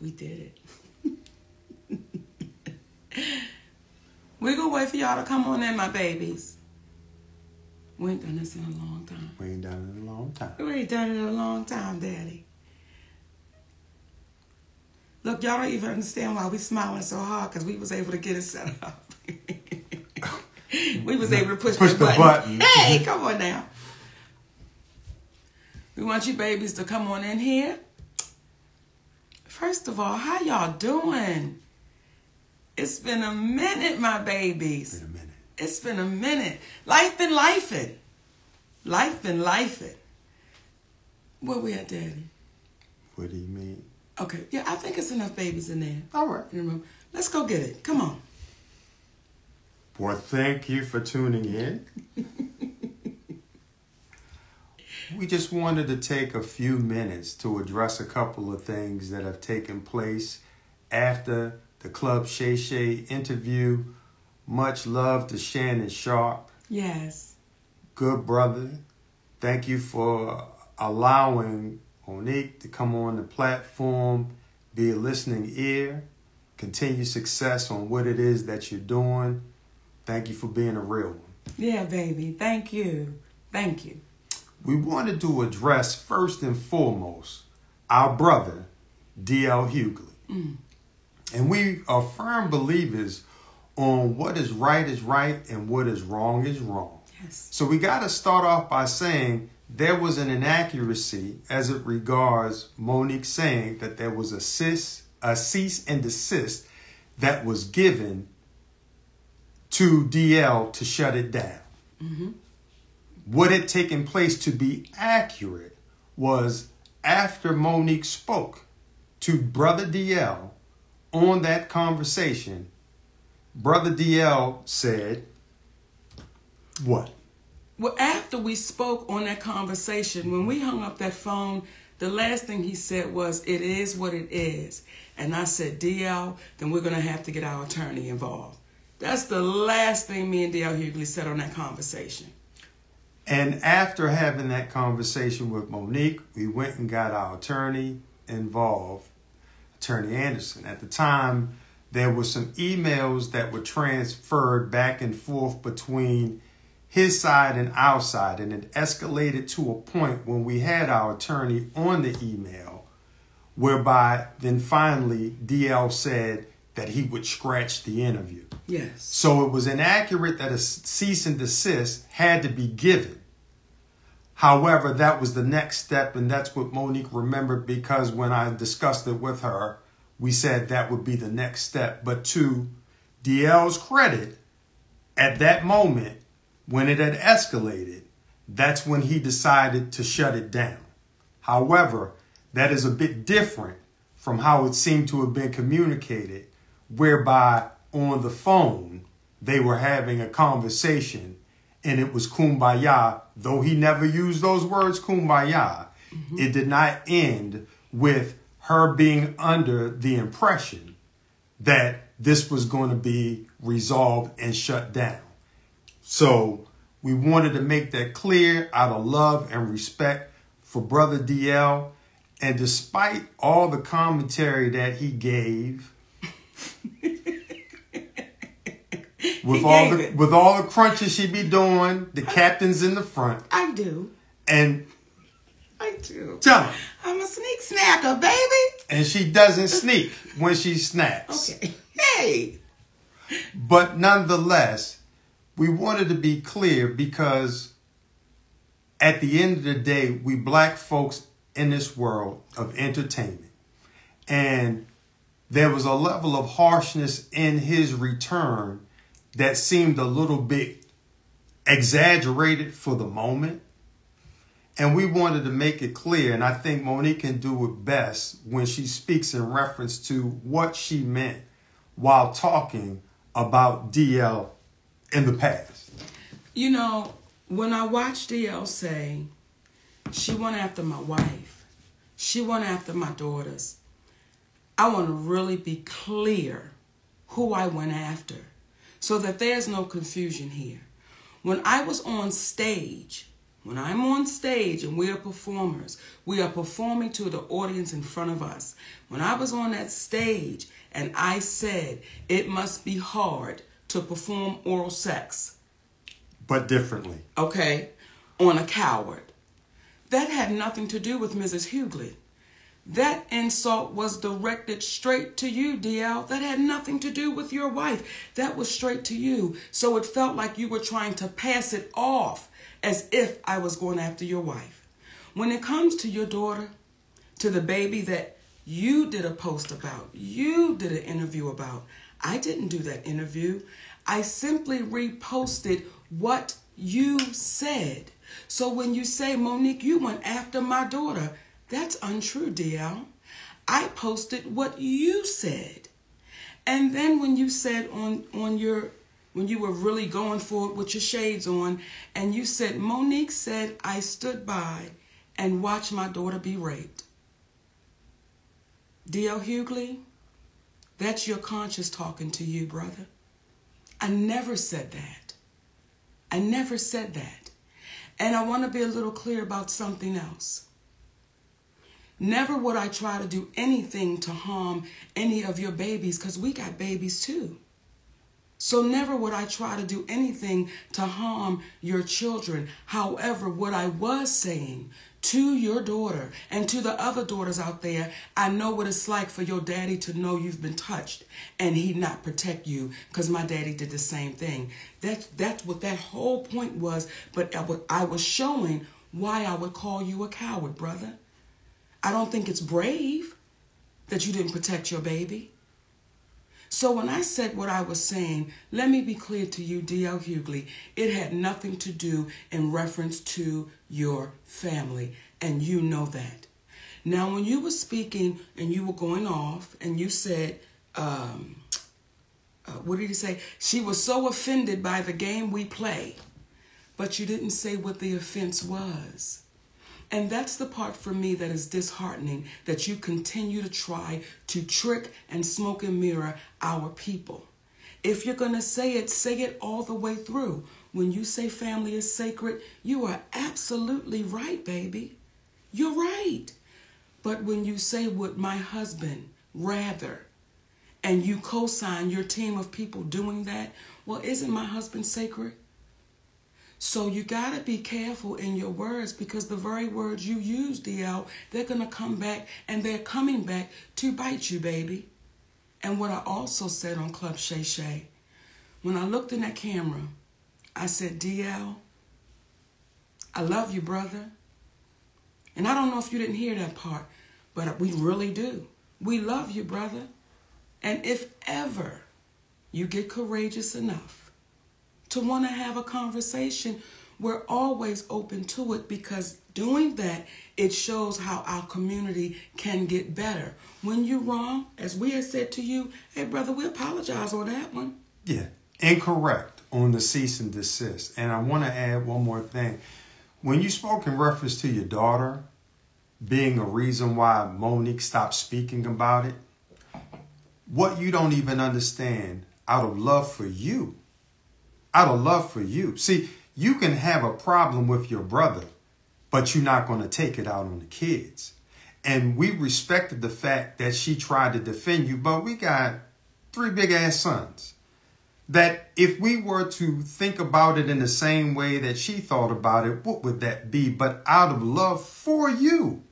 We did it. We're gonna wait for y'all to come on in, my babies. We ain't done this in a long time. We ain't done it in a long time. We ain't done it in a long time, Daddy. Look, y'all don't even understand why we smiling so hard because we was able to get it set up. we was able to push, Push the, button. button. Hey, come on now. We want you babies to come on in here. First of all, how y'all doing? It's been a minute, my babies. Wait a minute. It's been a minute. Life been lifing. Life been lifing. Where we at, Daddy? What do you mean? Okay, yeah, I think it's enough babies in there. All right. You remember? Let's go get it. Come on. Well, thank you for tuning in. we just wanted to take a few minutes to address a couple of things that have taken place after the Club Shay Shay interview. Much love to Shannon Sharpe. Yes. Good brother. Thank you for allowing Monique to come on the platform, be a listening ear, continue success on what it is that you're doing. Thank you for being a real one. Yeah, baby. Thank you. Thank you. We wanted to address first and foremost our brother, D.L. Hughley. Mm. And we are firm believers on what is right is right and what is wrong is wrong. Yes. So we got to start off by saying there was an inaccuracy as it regards Monique saying that there was a cease, a cease and desist that was given to DL to shut it down. Mm-hmm. What had taken place to be accurate was after Monique spoke to Brother DL on that conversation, Brother DL said, What? Well, after we spoke on that conversation, when we hung up that phone, the last thing he said was, It is what it is. And I said, DL, then we're going to have to get our attorney involved. That's the last thing me and DL Hughley said on that conversation. And after having that conversation with Monique, we went and got our attorney involved, Attorney Anderson. At the time, there were some emails that were transferred back and forth between his side and our side, and it escalated to a point when we had our attorney on the email, whereby then finally DL said that he would scratch the interview. Yes. So it was inaccurate that a cease and desist had to be given. However, that was the next step, and that's what Monique remembered because when I discussed it with her, we said that would be the next step. But to DL's credit, at that moment, when it had escalated, that's when he decided to shut it down. However, that is a bit different from how it seemed to have been communicated, whereby on the phone they were having a conversation and it was kumbaya. Though he never used those words kumbaya, mm-hmm. it did not end with her being under the impression that this was going to be resolved and shut down. So we wanted to make that clear out of love and respect for Brother DL. And despite all the commentary that he gave, with all the it. with all the crunches she be doing, the captain's in the front, I do. and I do. tell him, I'm a sneak snacker, baby. and she doesn't sneak when she snacks. Okay. Hey. But nonetheless, we wanted to be clear because at the end of the day, we black folks in this world of entertainment. And there was a level of harshness in his return that seemed a little bit exaggerated for the moment. And we wanted to make it clear, and I think Monique can do it best when she speaks in reference to what she meant while talking about DL in the past. You know, when I watched DL say, she went after my wife, she went after my daughters, I want to really be clear who I went after so that there's no confusion here. When I was on stage, When I'm on stage and we are performers, we are performing to the audience in front of us. When I was on that stage and I said it must be hard to perform oral sex. But differently. Okay, on a coward. That had nothing to do with Mrs. Hughley. That insult was directed straight to you, DL. That had nothing to do with your wife. That was straight to you. So it felt like you were trying to pass it off as if I was going after your wife. When it comes to your daughter, to the baby that you did a post about, you did an interview about, I didn't do that interview. I simply reposted what you said. So when you say, Monique, you went after my daughter, that's untrue, DL. I posted what you said. And then when you said on, on your when you were really going for it with your shades on, and you said, Monique said, I stood by and watched my daughter be raped. D.L. Hughley, that's your conscience talking to you, brother. I never said that. I never said that. And I want to be a little clear about something else. Never would I try to do anything to harm any of your babies because we got babies too. So never would I try to do anything to harm your children. However, what I was saying to your daughter and to the other daughters out there, I know what it's like for your daddy to know you've been touched and he not protect you because my daddy did the same thing. That's, that's what that whole point was. But I was showing why I would call you a coward, brother. I don't think it's brave that you didn't protect your baby. So when I said what I was saying, let me be clear to you, D.L. Hughley, it had nothing to do in reference to your family, and you know that. Now, when you were speaking and you were going off, and you said, um, uh, what did you say? She was so offended by the game we play, but you didn't say what the offense was. And that's the part for me that is disheartening that you continue to try to trick and smoke and mirror our people. If you're going to say it, say it all the way through. When you say family is sacred, you are absolutely right, baby. You're right. But when you say, would my husband rather, and you co sign your team of people doing that, well, isn't my husband sacred? So you got to be careful in your words because the very words you use, DL, they're going to come back and they're coming back to bite you, baby. And what I also said on Club Shay Shay, when I looked in that camera, I said, DL, I love you, brother. And I don't know if you didn't hear that part, but we really do. We love you, brother. And if ever you get courageous enough to want to have a conversation, we're always open to it because doing that, it shows how our community can get better. When you're wrong, as we have said to you, hey, brother, we apologize on that one. Yeah, incorrect on the cease and desist. And I want to add one more thing. When you spoke in reference to your daughter being a reason why Monique stopped speaking about it, what you don't even understand out of love for you out of love for you. See, you can have a problem with your brother, but you're not going to take it out on the kids. And we respected the fact that she tried to defend you, but we got three big ass sons. That if we were to think about it in the same way that she thought about it, what would that be? But out of love for you.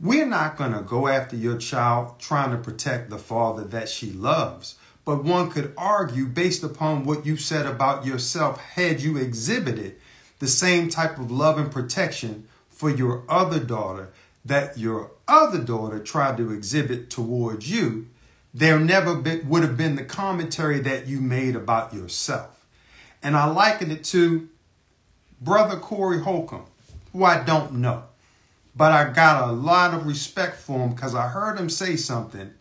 We're not going to go after your child trying to protect the father that she loves. But one could argue, based upon what you said about yourself, had you exhibited the same type of love and protection for your other daughter that your other daughter tried to exhibit towards you, there never would have been the commentary that you made about yourself. And I liken it to Brother Corey Holcomb, who I don't know. But I got a lot of respect for him because I heard him say something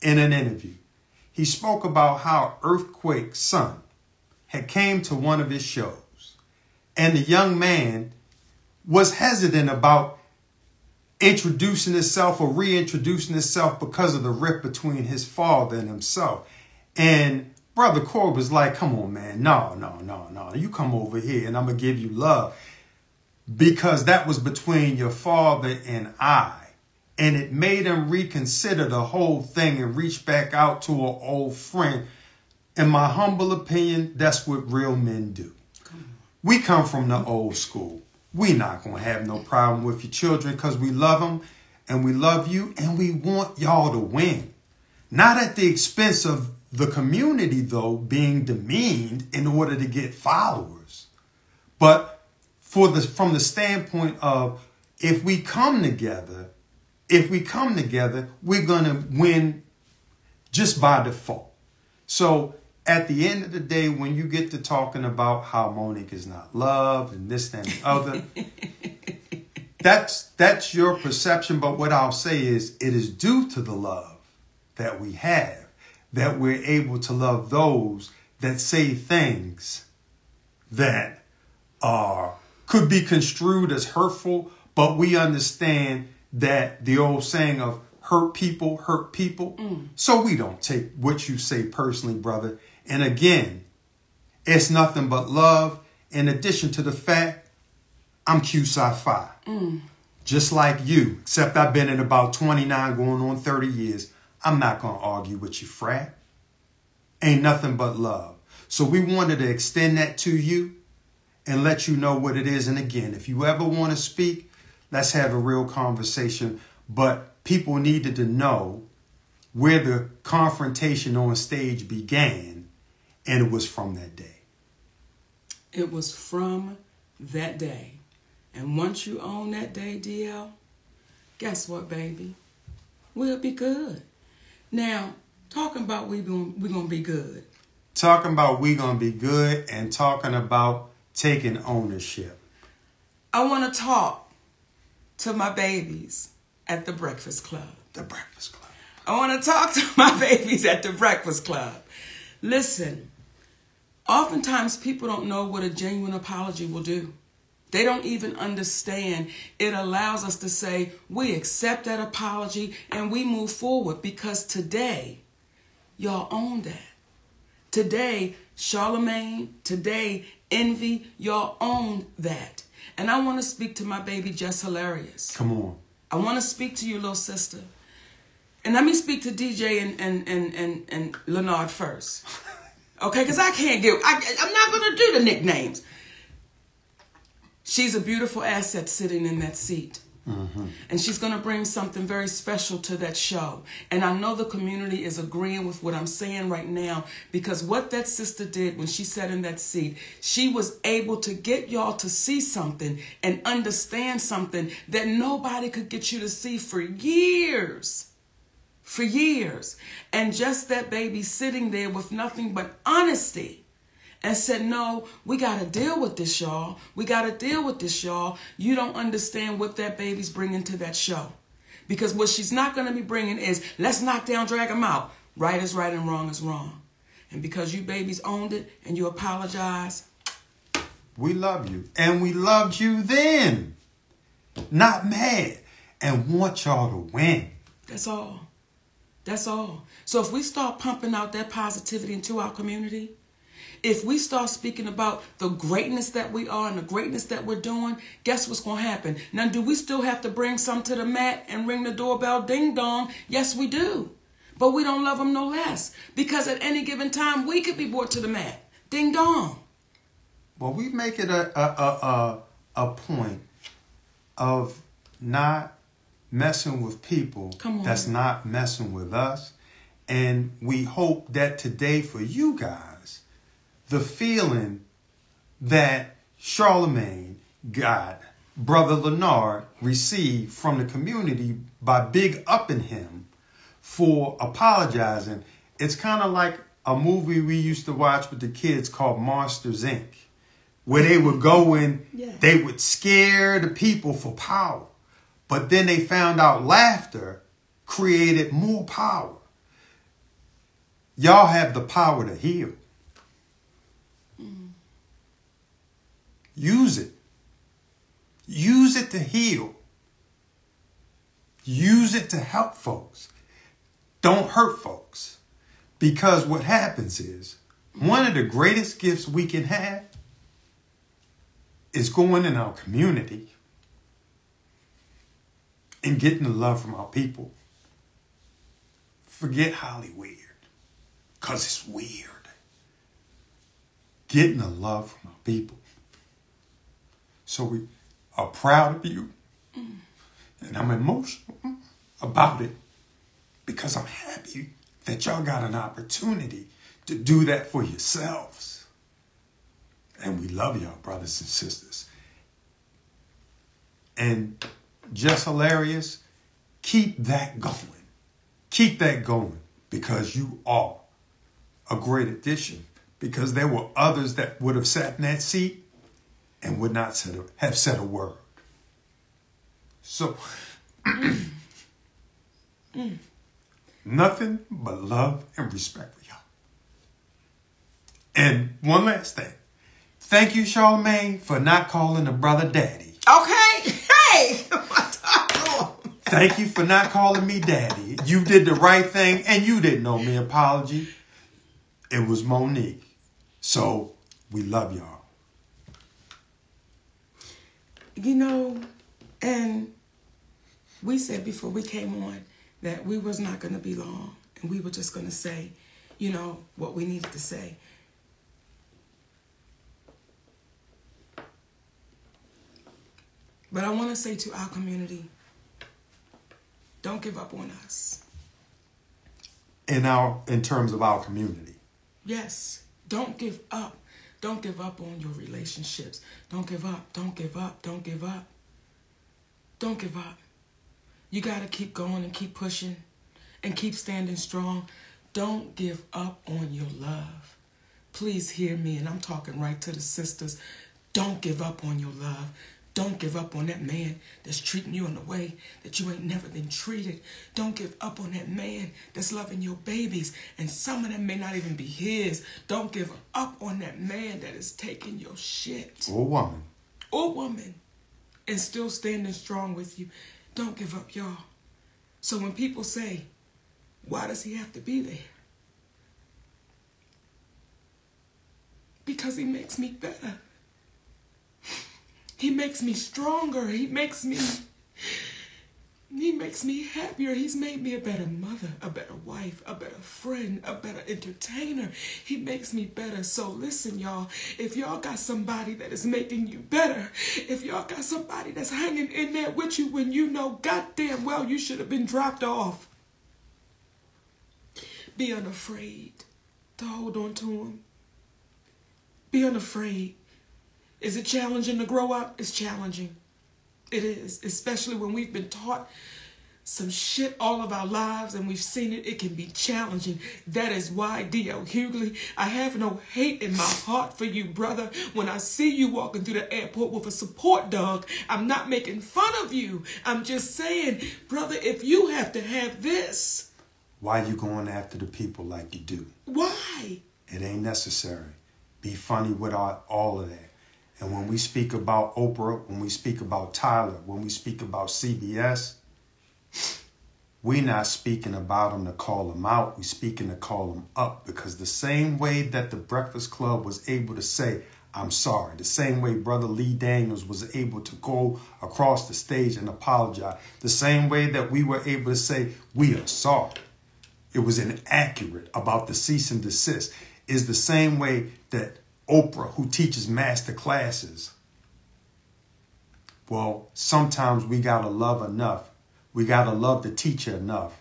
in an interview he spoke about how Earthquake's son had came to one of his shows. And the young man was hesitant about introducing himself or reintroducing himself because of the rift between his father and himself. And Brother Corey was like, come on, man. No, no, no, no. You come over here and I'm to give you love. Because that was between your father and I. And it made him reconsider the whole thing and reach back out to an old friend. In my humble opinion, that's what real men do. We come from the old school. We not to have no problem with your children because we love them and we love you and we want y'all to win. Not at the expense of the community, though, being demeaned in order to get followers. But for the from the standpoint of if we come together, if we come together, we're gonna win just by default. So at the end of the day, when you get to talking about how Monique is not loved and this and the other, that's that's your perception. But what I'll say is it is due to the love that we have that we're able to love those that say things that are could be construed as hurtful, but we understand that the old saying of hurt people hurt people. Mm. So we don't take what you say personally, brother. And again, it's nothing but love in addition to the fact I'm Q Psi Phi. Mm. Just like you, except I've been in about 29 going on 30 years. I'm not going to argue with you, frat. Ain't nothing but love. So we wanted to extend that to you and let you know what it is. And again, if you ever want to speak, let's have a real conversation. But people needed to know where the confrontation on stage began, and it was from that day. It was from that day. And once you own that day, DL, guess what, baby? We'll be good. Now, talking about we going we gonna be good. Talking about we gonna be good and talking about taking ownership. I want to talk to my babies at the Breakfast Club. The Breakfast Club. I want to talk to my babies at the Breakfast Club. Listen, oftentimes people don't know what a genuine apology will do. They don't even understand. It allows us to say, we accept that apology and we move forward because today, y'all own that. Today, Charlamagne, today, Envy, y'all own that. And I want to speak to my baby, Jess Hilarious. Come on. I want to speak to you, little sister. And let me speak to DJ and, and, and, and, and Leonard first. Okay, because I can't give, I, I'm not going to do the nicknames. She's a beautiful asset sitting in that seat. Mm-hmm. And she's going to bring something very special to that show. And I know the community is agreeing with what I'm saying right now because what that sister did when she sat in that seat, she was able to get y'all to see something and understand something that nobody could get you to see for years. For years. And just that baby sitting there with nothing but honesty and said, No, we got to deal with this, y'all. We got to deal with this, y'all. You don't understand what that baby's bringing to that show. Because what she's not going to be bringing is, let's knock down, drag them out. Right is right and wrong is wrong. And because you babies owned it and you apologize, we love you. And we loved you then. Not mad. And want y'all to win. That's all. That's all. So if we start pumping out that positivity into our community, if we start speaking about the greatness that we are and the greatness that we're doing, guess what's going to happen? Now, do we still have to bring some to the mat and ring the doorbell ding dong? Yes, we do. But we don't love them no less because at any given time we could be brought to the mat. Ding dong. Well, we make it a, a, a, a, a point of not messing with people that's not messing with us. And we hope that today for you guys, the feeling that Charlamagne got, Brother Leonard received from the community by big upping him for apologizing. It's kind of like a movie we used to watch with the kids called Monsters Inc., where they would go in, yeah. they would scare the people for power. But then they found out laughter created more power. Y'all have the power to heal. Use it. Use it to heal. Use it to help folks. Don't hurt folks. Because what happens is One of the greatest gifts we can have is going in our community and getting the love from our people. Forget Hollywood, because it's weird. Getting the love from our people. So we are proud of you. And I'm emotional about it because I'm happy that y'all got an opportunity to do that for yourselves. And we love y'all, brothers and sisters. And Jess Hilarious, keep that going. Keep that going because you are a great addition. Because there were others that would have sat in that seat and would not said a, have said a word. So, nothing but love and respect for y'all. And one last thing. Thank you, Charlamagne, for not calling the brother daddy. Okay. Hey. Thank you for not calling me daddy. You did the right thing and you didn't owe me apology. It was Monique. So we love y'all. You know, and we said before we came on that we was not going to be long and we were just going to say, you know, what we needed to say. But I want to say to our community, don't give up on us. In our in terms of our community. Yes, don't give up. Don't give up on your relationships. Don't give up. Don't give up. Don't give up. Don't give up. You got to keep going and keep pushing and keep standing strong. Don't give up on your love. Please hear me, and I'm talking right to the sisters. Don't give up on your love. Don't give up on that man that's treating you in a way that you ain't never been treated. Don't give up on that man that's loving your babies, and some of them may not even be his. Don't give up on that man that is taking your shit. Or woman. Or woman. And still standing strong with you. Don't give up, y'all. So when people say, why does he have to be there? Because he makes me better. He makes me stronger. He makes me he makes me happier. He's made me a better mother, a better wife, a better friend, a better entertainer. He makes me better. So listen, y'all, if y'all got somebody that is making you better, if y'all got somebody that's hanging in there with you when you know goddamn well you should have been dropped off, be unafraid to hold on to him. Be unafraid. Is it challenging to grow up? It's challenging. It is, especially when we've been taught some shit all of our lives and we've seen it. It can be challenging. That is why, D.L. Hughley, I have no hate in my heart for you, brother. When I see you walking through the airport with a support dog, I'm not making fun of you. I'm just saying, brother, if you have to have this. Why are you going after the people like you do? Why? It ain't necessary. Be funny with all, all of that. And when we speak about Oprah, when we speak about Tyler, when we speak about CBS, we're not speaking about them to call them out. We're speaking to call them up because the same way that the Breakfast Club was able to say, I'm sorry, the same way Brother Lee Daniels was able to go across the stage and apologize, the same way that we were able to say, we are sorry. It was inaccurate about the cease and desist, is the same way that Oprah, who teaches master classes. Well, sometimes we got to love enough. We got to love the teacher enough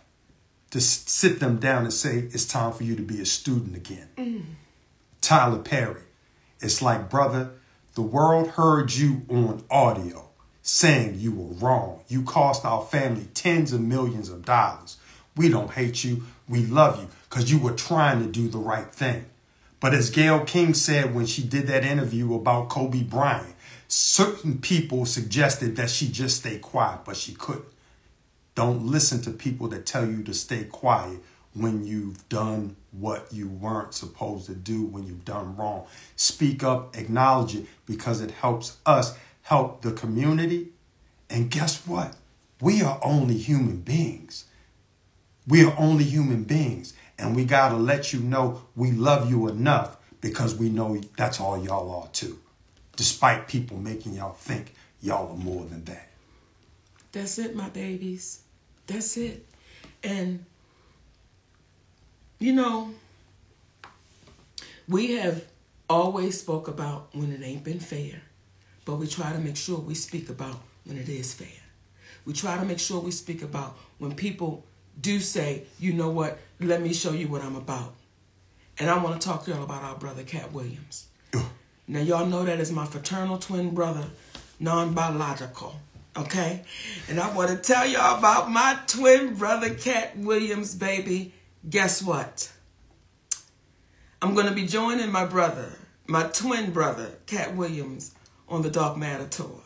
to sit them down and say, it's time for you to be a student again. Mm. Tyler Perry. It's like, brother, the world heard you on audio saying you were wrong. You cost our family tens of millions of dollars. We don't hate you. We love you because you were trying to do the right thing. But as Gayle King said when she did that interview about Kobe Bryant, certain people suggested that she just stay quiet, but she couldn't. Don't listen to people that tell you to stay quiet when you've done what you weren't supposed to do, when you've done wrong. Speak up, acknowledge it, because it helps us help the community. And guess what? We are only human beings. We are only human beings. And we got to let you know we love you enough because we know that's all y'all are too. Despite people making y'all think y'all are more than that. That's it, my babies. That's it. And you know, we have always spoke about when it ain't been fair, but we try to make sure we speak about when it is fair. We try to make sure we speak about when people do say, you know what, let me show you what I'm about. And I want to talk to y'all about our brother, Katt Williams. now, y'all know that is my fraternal twin brother, non biological. Okay? And I want to tell y'all about my twin brother, Katt Williams, baby. Guess what? I'm going to be joining my brother, my twin brother, Katt Williams, on the Dark Matter Tour.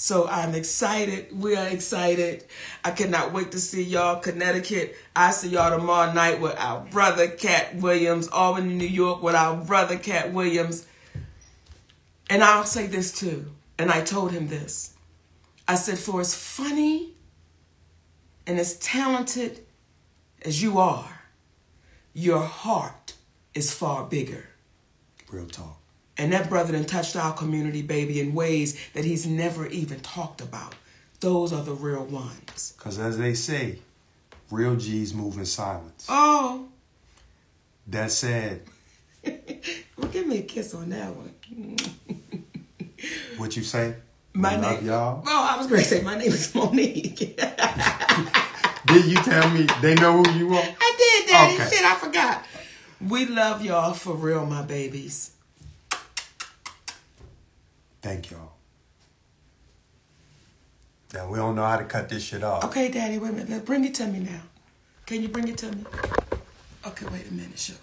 So I'm excited. We are excited. I cannot wait to see y'all. Connecticut. I see y'all tomorrow night with our brother Katt Williams. Albany, New York with our brother Katt Williams. And I'll say this too. And I told him this. I said, for as funny and as talented as you are, your heart is far bigger. Real talk. And that brother then touched our community, baby, in ways that he's never even talked about. Those are the real ones. Because as they say, real G's move in silence. Oh. That said. well, give me a kiss on that one. what you say? My we name, y'all. Oh, I was going to say my name is Monique. did you tell me they know who you are? I did, Daddy. Okay. Shit, I forgot. We love y'all for real, my babies. Thank y'all. Now we don't know how to cut this shit off. Okay, Daddy, wait a minute. Bring it to me now. Can you bring it to me? Okay, wait a minute, sugar.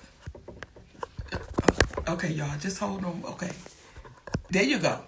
Okay, y'all, just hold on. Okay. There you go.